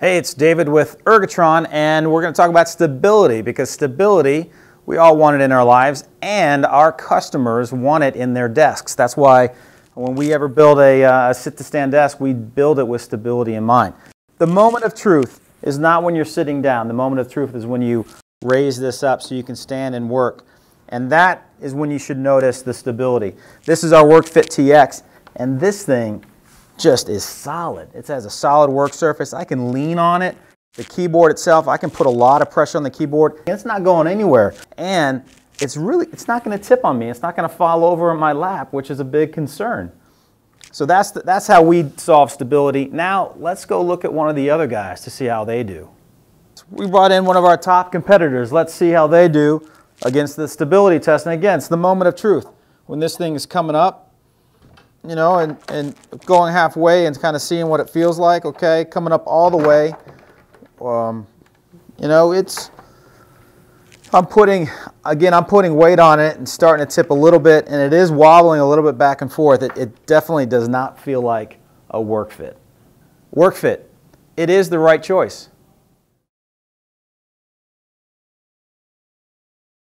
Hey, it's David with Ergotron, and we're going to talk about stability because stability, we all want it in our lives, and our customers want it in their desks. That's why when we ever build a, uh, sit to stand desk, we build it with stability in mind. The moment of truth is not when you're sitting down, the moment of truth is when you raise this up so you can stand and work. And that is when you should notice the stability. This is our WorkFit TX, and this thing just is solid. It has a solid work surface. I can lean on it. The keyboard itself, I can put a lot of pressure on the keyboard. It's not going anywhere. And it's really, it's not going to tip on me. It's not going to fall over in my lap, which is a big concern. So that's, the, that's how we solve stability. Now let's go look at one of the other guys to see how they do. So we brought in one of our top competitors. Let's see how they do against the stability test. And again, it's the moment of truth. When this thing is coming up, you know, and, and going halfway and kind of seeing what it feels like, okay, coming up all the way. Um, you know, it's, I'm putting, again, I'm putting weight on it and starting to tip a little bit, and it is wobbling a little bit back and forth. It, it definitely does not feel like a WorkFit. Work fit, it is the right choice.